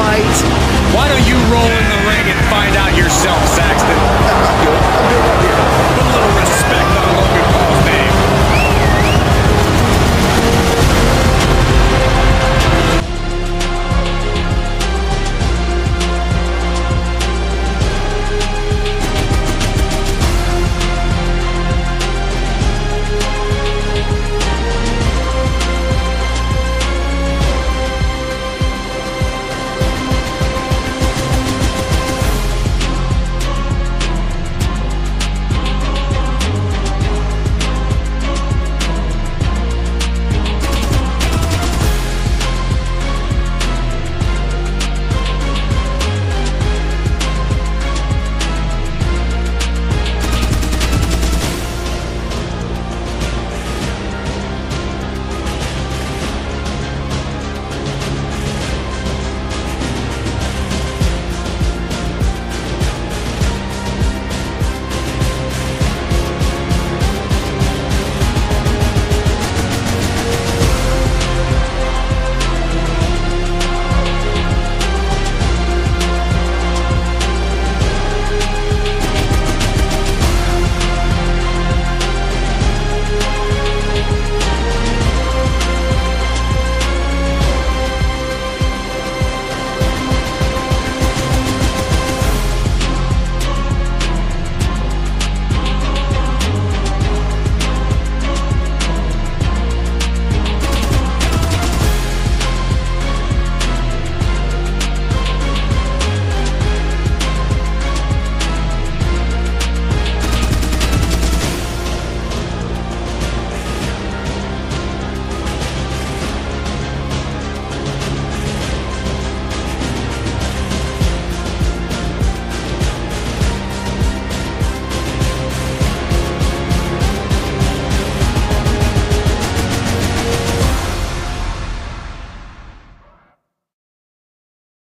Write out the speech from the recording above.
fight. Why don't you roll in the ring and find out yourself, Saxton?